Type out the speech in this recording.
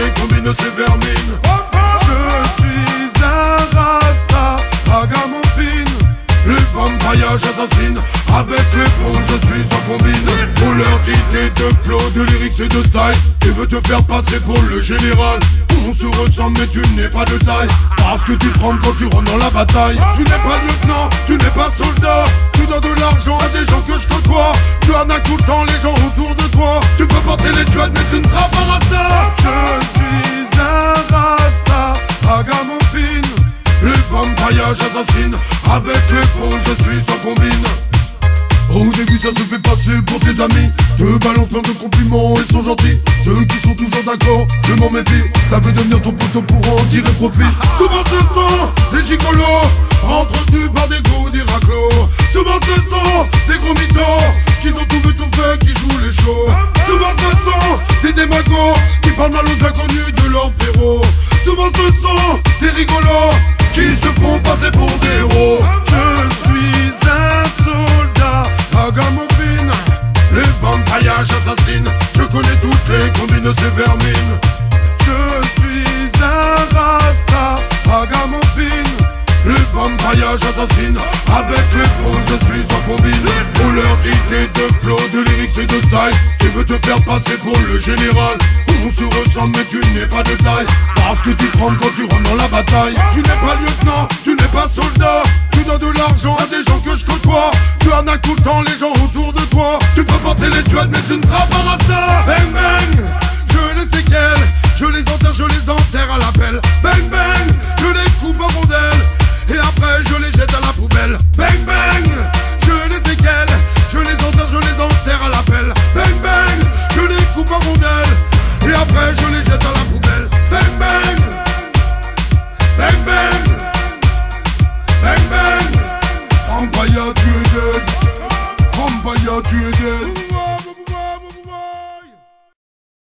les combines se Je suis un rasta, ragamuffin. Les vampaillages assassines. Avec les ponts je suis en combine. Couleur d'idées, de flow, de lyrics et de style. Tu veux te faire passer pour le général. On se ressemble mais tu n'es pas de taille. Parce que tu trembles quand tu rentres dans la bataille. Tu n'es pas lieutenant, tu n'es pas soldat. Tu donnes de l'argent à des gens que je côtoie. Tu arnaques tout le temps les gens autour Les vampires assassines Avec pros je suis sans combine. Au début ça se fait passer pour tes amis. Te balance plein de compliments, ils sont gentils. Ceux qui sont toujours d'accord, je m'en méfie. Ça veut devenir ton poteau pour en tirer profit. Sont des gigolos. Entretenus par des Souvent ce sont des gros mythos Qui ont tout vu tout fait, qui jouent les shows. Sont des démagos Qui parlent mal aux inconnus de leur ce sont des rigolos Qui se font passer pour des héros. Je suis un soldat Ragamuffin. Les vampires assassines Je connais toutes les combines ces vermines Je suis un rasta Ragamuffin. Les vampires assassines Avec les pros je suis sans combine. Pour leur idée de flow, de lyrics et de style veux te faire passer pour le général. On se ressemble mais tu n'es pas de taille. Parce que tu trembles quand tu rentres dans la bataille. Tu n'es pas lieutenant, tu n'es pas soldat. Tu donnes de l'argent à des gens que je côtoie. Tu arnaques tout le temps les gens autour de toi. Tu peux porter les tuades mais tu ne seras pas 绝对